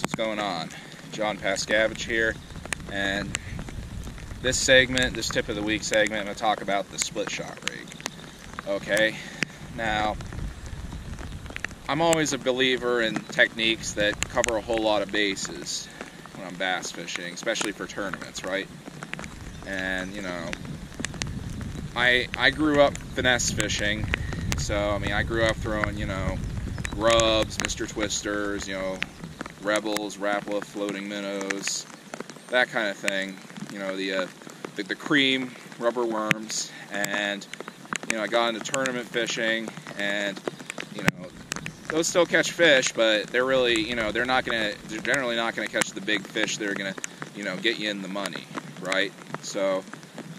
guys, what's going on? John Pascavage here, and this segment, this tip of the week segment, I'm going to talk about the split shot rig. Okay, now I'm always a believer in techniques that cover a whole lot of bases when I'm bass fishing, especially for tournaments, right? And you know, I I grew up finesse fishing, so I mean I grew up throwing you know grubs, Mr. Twisters, you know rebels, Rapala, floating minnows, that kind of thing. You know the uh, the, the Creme rubber worms, and you know I got into tournament fishing, and you know those still catch fish, but they're really you know they're not gonna they're generally not gonna catch the big fish that are gonna you know get you in the money, right? So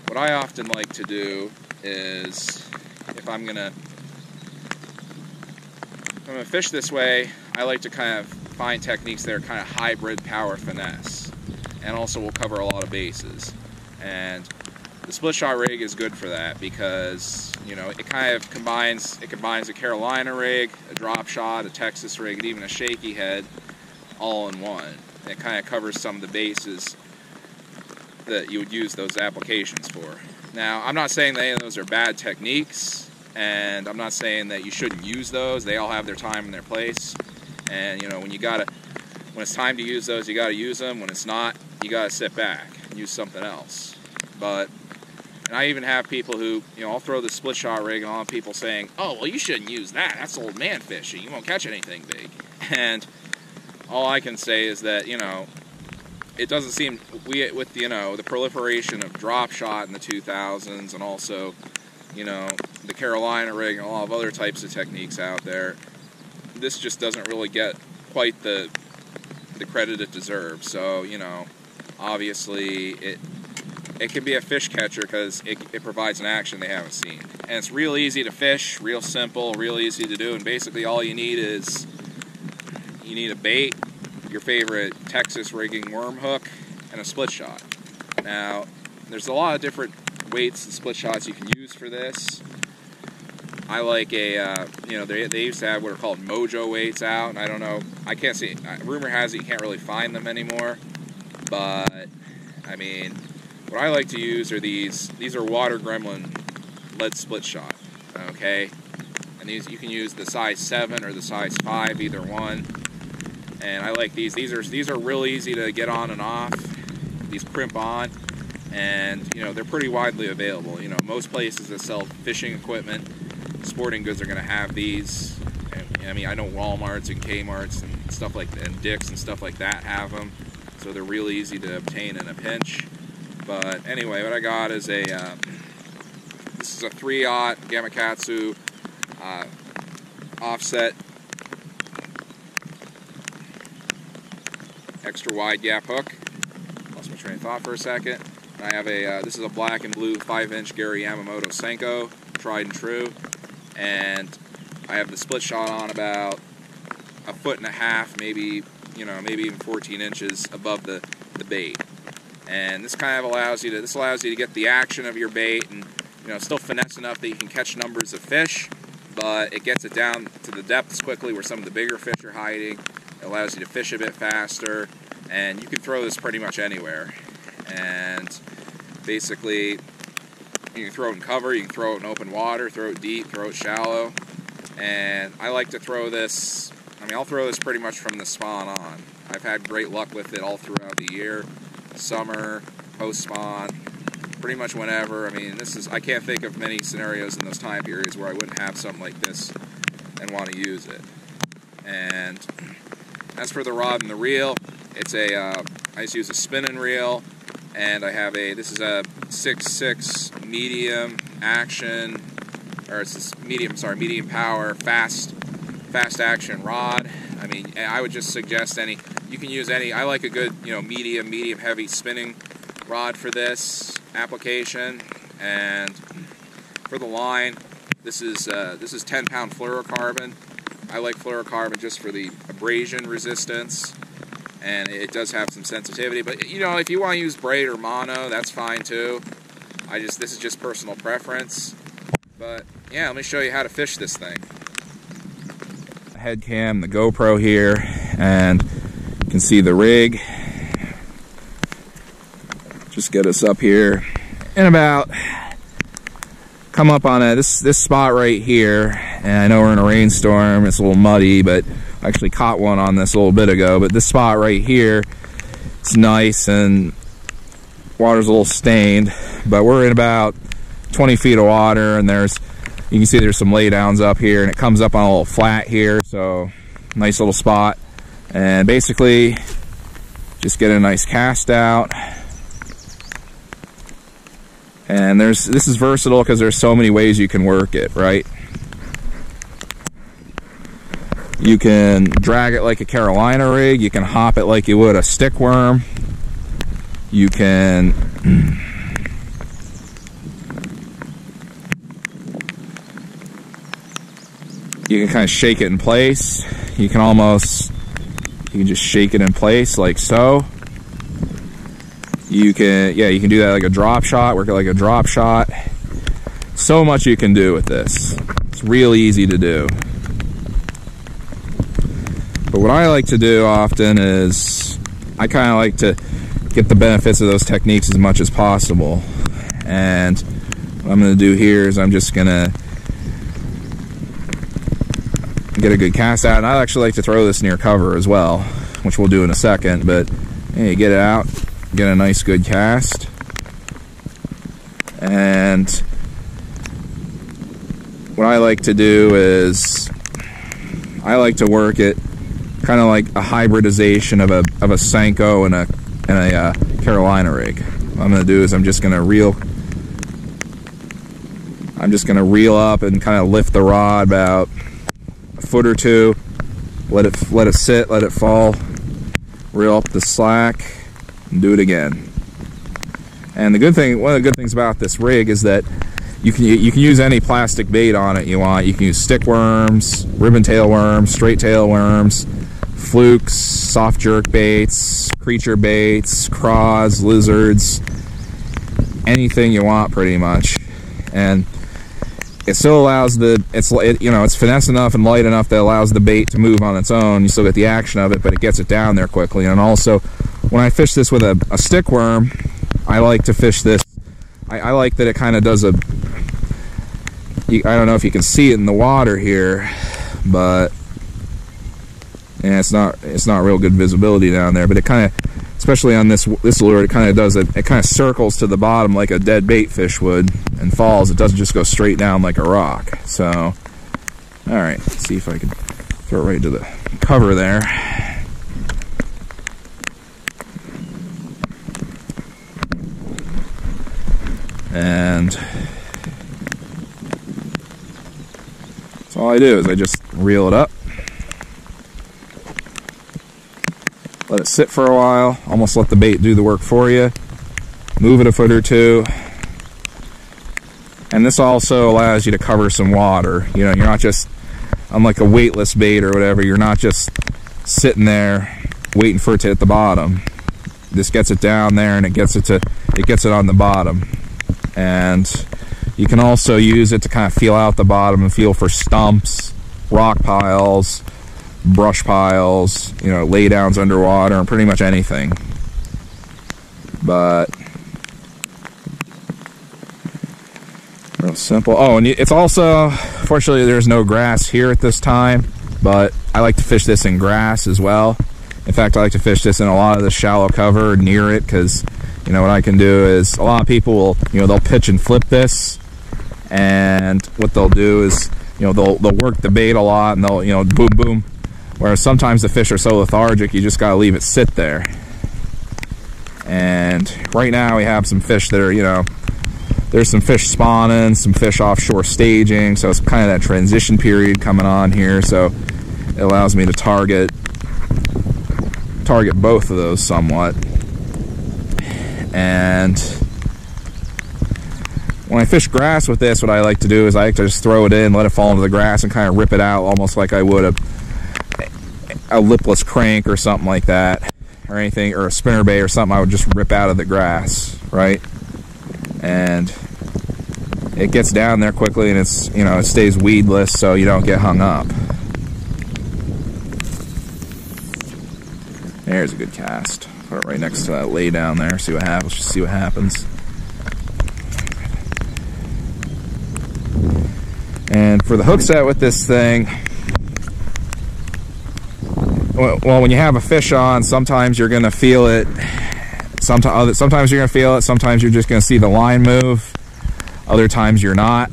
what I often like to do is if I'm gonna if I'm gonna fish this way, I like to kind of techniques that are kind of hybrid power finesse, and also we'll cover a lot of bases. And the split shot rig is good for that because you know it kind of combines it combines a Carolina rig, a drop shot, a Texas rig, and even a shaky head all in one. It kind of covers some of the bases that you would use those applications for. Now, I'm not saying that any of those are bad techniques, and I'm not saying that you shouldn't use those. They all have their time and their place. And you know, when you gotta, when it's time to use those, you gotta use them. When it's not, you gotta sit back and use something else. But, and I even have people who, you know, I'll throw the split shot rig on people saying, "Oh, well, you shouldn't use that. That's old man fishing. You won't catch anything big." And all I can say is that you know, it doesn't seem we with you know the proliferation of drop shot in the 2000s and also you know the Carolina rig and a lot of other types of techniques out there this just doesn't really get quite the the credit it deserves. So you know, obviously it it can be a fish catcher because it, it provides an action they haven't seen, and it's real easy to fish, real simple, real easy to do, and basically all you need is you need a bait, your favorite Texas rigging worm hook, and a split shot. Now, there's a lot of different weights and split shots you can use for this. I like a, uh, you know, they, they used to have what are called Mojo weights out, and I don't know, I can't see, uh, rumor has it you can't really find them anymore, but, I mean, what I like to use are these, these are Water Gremlin lead split shot, okay, and these, you can use the size 7 or the size 5, either one, and I like these, these are, these are real easy to get on and off, these crimp on, and, you know, they're pretty widely available, you know, most places that sell fishing equipment, sporting goods are going to have these. And, I mean, I know Walmarts and Kmart's and stuff like that, and Dick's and stuff like that have them, so they're really easy to obtain in a pinch. But anyway, what I got is a uh, this is a three-aught Gamakatsu uh, offset extra wide gap hook. Lost my train of thought for a second. I have a uh, this is a black and blue five-inch Gary Yamamoto Senko, tried and true and I have the split shot on about a foot and a half, maybe you know, maybe even 14 inches above the, the bait. And this kind of allows you to this allows you to get the action of your bait and you know still finesse enough that you can catch numbers of fish, but it gets it down to the depths quickly where some of the bigger fish are hiding. It allows you to fish a bit faster, and you can throw this pretty much anywhere. And basically, you can throw it in cover, you can throw it in open water, throw it deep, throw it shallow. And I like to throw this, I mean, I'll throw this pretty much from the spawn on. I've had great luck with it all throughout the year, summer, post spawn, pretty much whenever. I mean, this is, I can't think of many scenarios in those time periods where I wouldn't have something like this and want to use it. And as for the rod and the reel, it's a, uh, I just use a spinning reel and I have a this is a six medium action or it's this medium sorry medium power fast fast action rod. I mean I would just suggest any you can use any I like a good you know medium medium heavy spinning rod for this application. And for the line this is uh, this is 10 pound fluorocarbon. I like fluorocarbon just for the abrasion resistance and it does have some sensitivity. But you know, if you want to use braid or mono, that's fine too. I just this is just personal preference. But yeah, let me show you how to fish this thing. Head cam, the GoPro here, and You can see the rig. Just get us up here and about come up on a, this this spot right here and I know we're in a rainstorm it's a little muddy but I actually caught one on this a little bit ago. But this spot right here it's nice and water's a little stained but we're in about 20 feet of water and there's you can see there's some laydowns up here and it comes up on a little flat here so nice little spot. And basically just get a nice cast out. And there's this is versatile because there's so many ways you can work it, right? You can drag it like a Carolina rig. You can hop it like you would a stick worm. You can you can kind of shake it in place. You can almost you can just shake it in place like so. You can, yeah, you can do that like a drop shot, work it like a drop shot. So much you can do with this. It's real easy to do. But what I like to do often is I kind of like to get the benefits of those techniques as much as possible. And what I'm going to do here is I'm just going to get a good cast out. And I actually like to throw this near cover as well, which we'll do in a second. But hey, get it out, get a nice good cast and what I like to do is I like to work it kind of like a hybridization of a of a Senko and a and a uh, Carolina rig. What I'm gonna do is I'm just gonna reel I'm just gonna reel up and kind of lift the rod about a foot or two let it let it sit let it fall reel up the slack and do it again. And the good thing, one of the good things about this rig is that you can you can use any plastic bait on it you want. You can use stick worms, ribbon tail worms, straight tail worms, flukes, soft jerk baits, creature baits, craws, lizards, anything you want pretty much. And it still allows the it's it, you know it's finesse enough and light enough that allows the bait to move on its own. You still get the action of it, but it gets it down there quickly. And also, when I fish this with a, a stick worm, I like to fish this. I, I like that it kind of does a, I don't know if you can see it in the water here, but yeah, it's not it's not real good visibility down there. But it kind of especially on this this lure, it kind of does it. It kind of circles to the bottom like a dead bait fish would and falls. It doesn't just go straight down like a rock. So, all right, let's see if I can throw it right to the cover there. And so all I do is I just reel it up let it sit for a while, almost let the bait do the work for you, move it a foot or two. And this also allows you to cover some water. You know, you're not just, unlike a weightless bait or whatever, you're not just sitting there waiting for it to hit the bottom. This gets it down there and it gets it to, it gets it on the bottom. And you can also use it to kind of feel out the bottom and feel for stumps, rock piles, brush piles, you know, laydowns underwater, and pretty much anything. But real simple. Oh, and it's also, fortunately, there's no grass here at this time, but I like to fish this in grass as well. In fact, I like to fish this in a lot of the shallow cover near it because, you know, what I can do is a lot of people will, you know, they'll pitch and flip this, and what they'll do is, you know, they'll they'll work the bait a lot, and they'll, you know, boom, boom, Whereas sometimes the fish are so lethargic, you just gotta leave it sit there. And right now we have some fish that are, you know, there's some fish spawning, some fish offshore staging, so it's kind of that transition period coming on here, so it allows me to target target both of those somewhat. And when I fish grass with this, what I like to do is I like to just throw it in, let it fall into the grass, and kind of rip it out almost like I would a a lipless crank or something like that, or anything, or a spinner bait or something, I would just rip out of the grass, right? And it gets down there quickly and it's, you know, it stays weedless so you don't get hung up. There's a good cast. Put it right next to that lay down there. See what happens. Just see what happens. And for the hook set with this thing, well, when you have a fish on, sometimes you're going to feel it. Sometimes, sometimes you're going to feel it. Sometimes you're just going to see the line move. Other times you're not.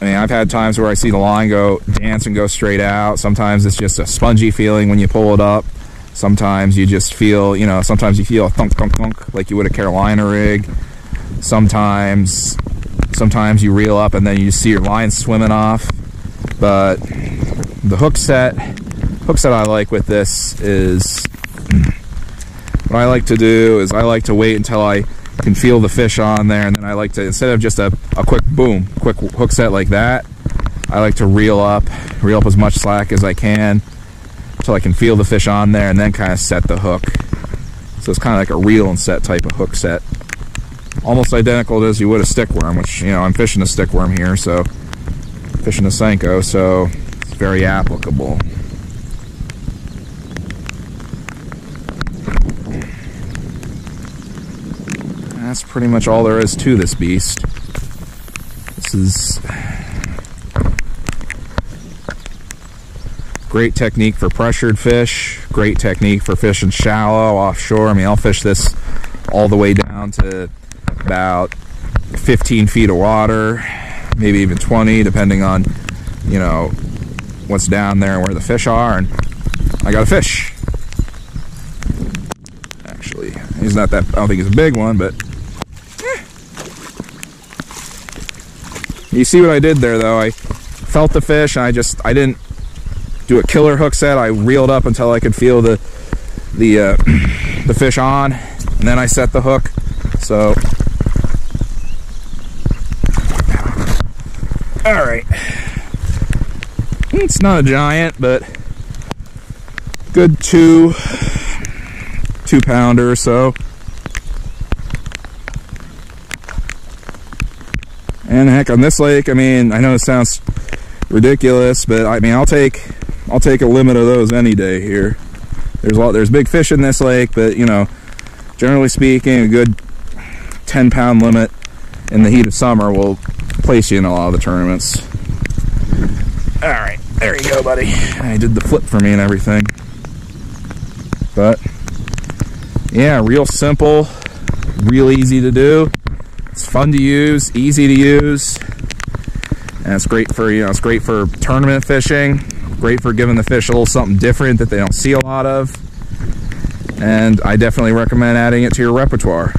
I mean, I've had times where I see the line go dance and go straight out. Sometimes it's just a spongy feeling when you pull it up. Sometimes you just feel, you know, sometimes you feel a thunk, thunk, thunk like you would a Carolina rig. Sometimes, sometimes you reel up and then you see your line swimming off. But the hook set, hook that I like with this is, what I like to do is I like to wait until I can feel the fish on there and then I like to, instead of just a, a quick boom, quick hook set like that, I like to reel up, reel up as much slack as I can until I can feel the fish on there and then kind of set the hook. So it's kind of like a reel and set type of hook set. Almost identical as you would a stick worm, which, you know, I'm fishing a stick worm here, so fishing a Senko, so it's very applicable. That's pretty much all there is to this beast. This is great technique for pressured fish, great technique for fishing shallow, offshore. I mean, I'll fish this all the way down to about 15 feet of water, maybe even 20, depending on, you know, what's down there and where the fish are, and I got a fish. Actually, he's not that, I don't think he's a big one, but You see what I did there though? I felt the fish and I just, I didn't do a killer hook set. I reeled up until I could feel the, the, uh, the fish on and then I set the hook. So, all right. It's not a giant, but good two, two pounder or so. And heck, on this lake, I mean, I know it sounds ridiculous, but I mean, I'll take, I'll take a limit of those any day here. There's a lot, there's big fish in this lake, but you know, generally speaking, a good 10 pound limit in the heat of summer will place you in a lot of the tournaments. All right, there you go, buddy. I did the flip for me and everything. But yeah, real simple, real easy to do. It's fun to use, easy to use, and it's great for you know it's great for tournament fishing. Great for giving the fish a little something different that they don't see a lot of. And I definitely recommend adding it to your repertoire.